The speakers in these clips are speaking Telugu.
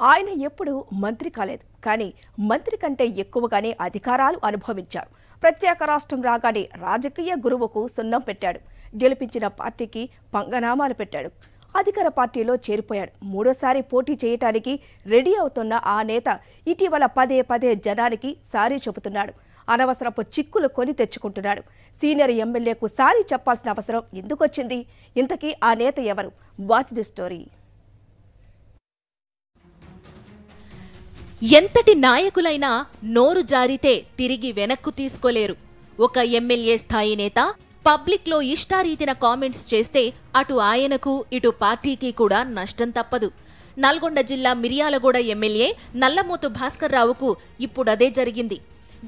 ఆయన ఎప్పుడూ మంత్రి కాలేదు. కానీ మంత్రి కంటే ఎక్కువగానే అధికారాలు అనుభవించారు. ప్రత్యేక రాష్ట్రం రాగానే రాజకీయ గురువుకు సున్నం పెట్టాడు. గెలిపించిన పార్టీకి పంగనామాలు పెట్టాడు. అధికార పార్టీలో చేరిపోయాడు. మూడోసారి పోటీ చేయటానికి రెడీ అవుతున్న ఆ నేత ఇటీవల పదే పదే జనానికి సారీ చెబుతున్నాడు. అనవసరపు చిక్కులు కొని తెచ్చుకుంటున్నాడు. సీనియర్ ఎమ్మెల్యేకు సారీ చెప్పాల్సిన అవసరం ఎందుకొచ్చింది? ఇంతకీ ఆ నేత ఎవరు? Watch the story. ఎంతటి నాయకులైనా నోరు జారితే తిరిగి వెనక్కు తీసుకోలేరు. ఒక ఎమ్మెల్యే స్థాయి నేత పబ్లిక్లో ఇష్టారీతిన కామెంట్స్ చేస్తే అటు ఆయనకు ఇటు పార్టీకి కూడా నష్టం తప్పదు. నల్గొండ జిల్లా మిర్యాలగూడ ఎమ్మెల్యే నల్లమోతు భాస్కర్రావుకు ఇప్పుడదే జరిగింది.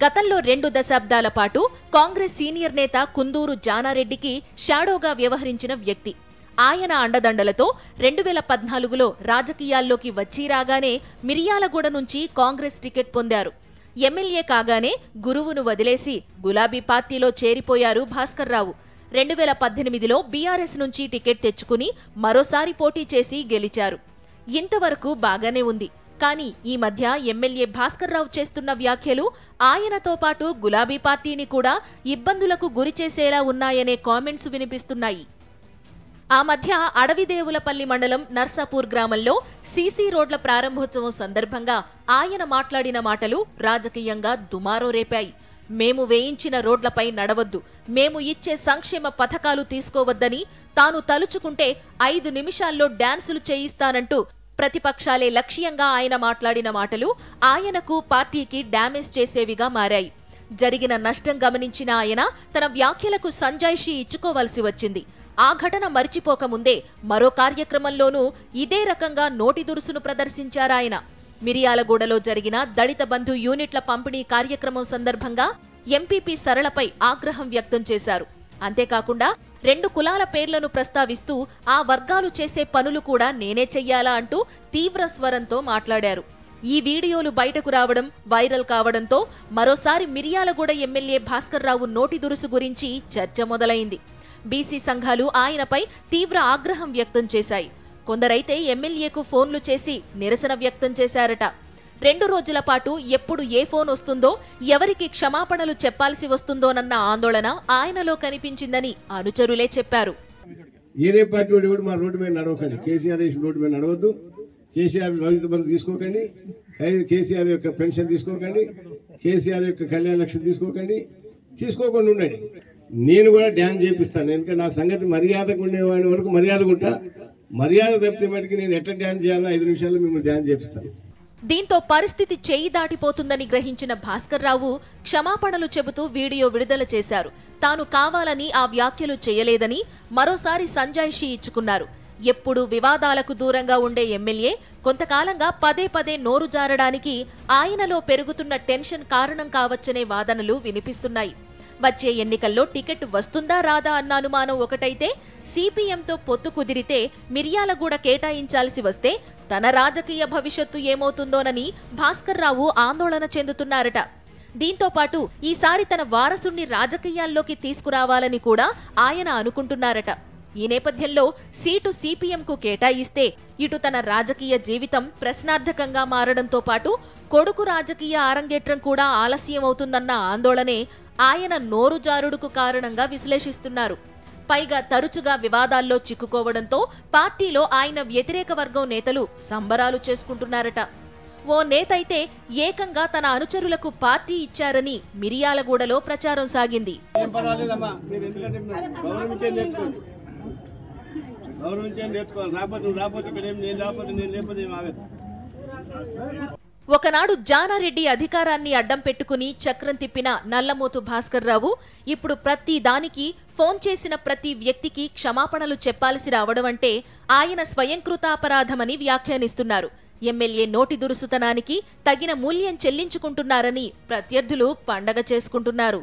గతంలో రెండు దశాబ్దాల పాటు కాంగ్రెస్ సీనియర్ నేత కుందూరు జానారెడ్డికి షాడోగా వ్యవహరించిన వ్యక్తి. ఆయన అండదండలతో రెండు వేల పద్నాలుగులో రాజకీయాల్లోకి వచ్చి రాగానే మిరియాలగూడ నుంచి కాంగ్రెస్ టికెట్ పొందారు. ఎమ్మెల్యే కాగానే గురువును వదిలేసి గులాబీ పార్టీలో చేరిపోయారు భాస్కర్రావు రెండు వేల పద్దెనిమిదిలో బీఆర్ఎస్ నుంచి టికెట్ తెచ్చుకుని మరోసారి పోటీ చేసి గెలిచారు. ఇంతవరకు బాగానే ఉంది. కానీ ఈ మధ్య ఎమ్మెల్యే భాస్కర్రావు చేస్తున్న వ్యాఖ్యలు ఆయనతో పాటు గులాబీ పార్టీని కూడా ఇబ్బందులకు గురిచేసేలా ఉన్నాయనే కామెంట్స్ వినిపిస్తున్నాయి. ఆ మధ్య అడవిదేవులపల్లి మండలం నర్సాపూర్ గ్రామంలో సీసీ రోడ్ల ప్రారంభోత్సవం సందర్భంగా ఆయన మాట్లాడిన మాటలు రాజకీయంగా దుమారో రేపాయి. మేము వేయించిన రోడ్లపై నడవద్దు. మేము ఇచ్చే సంక్షేమ పథకాలు తీసుకోవద్దని తాను తలుచుకుంటే ఐదు నిమిషాల్లో డాన్సులు చేయిస్తానంటూ ప్రతిపక్షాలే లక్ష్యంగా ఆయన మాట్లాడిన మాటలు ఆయనకు పార్టీకి డ్యామేజ్ చేసేవిగా మారాయి. జరిగిన నష్టం గమనించిన ఆయన తన వ్యాఖ్యలకు సంజాయిషీ ఇచ్చుకోవాల్సి వచ్చింది. ఆ ఘటన మరిచిపోకముందే మరో కార్యక్రమంలోనూ ఇదే రకంగా నోటి దురుసును ప్రదర్శించారాయన. మిరియాలగూడలో జరిగిన దళిత బంధు యూనిట్ల పంపిణీ కార్యక్రమం సందర్భంగా ఎంపీపీ సరళపై ఆగ్రహం వ్యక్తం చేశారు. అంతేకాకుండా రెండు కులాల పేర్లను ప్రస్తావిస్తూ ఆ వర్గాలు చేసే పనులు కూడా నేనే చెయ్యాలా అంటూ తీవ్ర స్వరంతో మాట్లాడారు. ఈ వీడియోలు బయటకు రావడం వైరల్ కావడంతో మరోసారి మిరియాలగూడ ఎమ్మెల్యే భాస్కర్రావు నోటి దురుసు గురించి చర్చ మొదలైంది. బీసీ సంఘాలు ఆయనపై తీవ్ర ఆగ్రహం వ్యక్తం చేశాయి. కొందరైతే ఎమ్మెల్యేకు ఫోన్లు చేసి నిరసన వ్యక్తం చేశారట. రెండు రోజుల పాటు ఎప్పుడు ఏ ఫోన్ వస్తుందో ఎవరికి క్షమాపణలు చెప్పాల్సి వస్తుందోనన్న ఆందోళన ఆయనలో కనిపించిందని అనుచరులే చెప్పారు. ఏరే పార్టీ వాడు మా రోడ్డు మీద నడవకండి. కేసీఆర్ వేసిన రోడ్డు మీద నడవద్దు. కేసీఆర్ రైతు బంధు తీసుకోకండి. కేసీఆర్ యొక్క పెన్షన్ తీసుకోకండి. కేసీఆర్ యొక్క కళ్యాణ లక్ష్యం తీసుకోకండి. తీసుకోకుండా ఉండండి. నేను కూడా డ్యాన్స్ చేపిస్తాను. ఎందుకంటే నా సంగతి మర్యాదకు ఉండేవాడి వరకు మర్యాద ఉంటా. మర్యాద తప్పితే మటుకు నేను ఎట్లా డ్యాన్స్ చేయాలో ఐదు నిమిషాల్లో మిమ్మల్ని డ్యాన్స్ చేపిస్తాను. దీంతో పరిస్థితి చేయి దాటిపోతుందని గ్రహించిన భాస్కర్ రావు క్షమాపణలు చెబుతూ వీడియో విడుదల చేశారు. తాను కావాలని ఆ వ్యాఖ్యలు చేయలేదని మరోసారి సంజాయిషి ఇచ్చుకున్నారు. ఎప్పుడు వివాదాలకు దూరంగా ఉండే ఎమ్మెల్యే కొంతకాలంగా పదే పదే నోరు జారడానికి ఆయనలో పెరుగుతున్న టెన్షన్ కారణం కావచ్చనే వాదనలు వినిపిస్తున్నాయి. వచ్చే ఎన్నికల్లో టికెట్ వస్తుందా రాదా అన్న అనుమానం ఒకటైతే సిపిఎంతో పొత్తు కుదిరితే మిర్యాలగూడ కేటాయించాల్సి వస్తే తన రాజకీయ భవిష్యత్తు ఏమవుతుందోనని భాస్కర్రావు ఆందోళన చెందుతున్నారట. దీంతో పాటు ఈసారి తన వారసుణ్ణి రాజకీయాల్లోకి తీసుకురావాలని కూడా ఆయన అనుకుంటున్నారట. ఈ నేపథ్యంలో సీటు సిపిఎంకు కేటాయిస్తే ఇటు తన రాజకీయ జీవితం ప్రశ్నార్థకంగా మారడంతో పాటు కొడుకు రాజకీయ ఆరంగేట్రం కూడా ఆలస్యమవుతుందన్న ఆందోళనే ఆయన నోరుజారుడుకు కారణంగా విశ్లేషిస్తున్నారు. పైగా తరచుగా వివాదాల్లో చిక్కుకోవడంతో పార్టీలో ఆయన వ్యతిరేక వర్గం నేతలు సంబరాలు చేసుకుంటున్నారట. ఓ నేతైతే ఏకంగా తన అనుచరులకు పార్టీ ఇచ్చారని మిరియాలగూడలో ప్రచారం సాగింది. గౌరవించే నేర్చుకోవాలి. రాకపోతే రాకపోతే నేను రాకపోతే నేను లేకపోతే ఒకనాడు జానారెడ్డి అధికారాన్ని అడ్డం పెట్టుకుని చక్రం తిప్పిన నల్లమోతు భాస్కర్రావు ఇప్పుడు ప్రతి దానికి ఫోన్ చేసిన ప్రతి వ్యక్తికి క్షమాపణలు చెప్పాల్సి రావడం అంటే ఆయన స్వయంకృతాపరాధమని వ్యాఖ్యానిస్తున్నారు. ఎమ్మెల్యే నోటి దురుసుతనానికి తగిన మూల్యం చెల్లించుకుంటున్నారని ప్రత్యర్థులు పండగ చేసుకుంటున్నారు.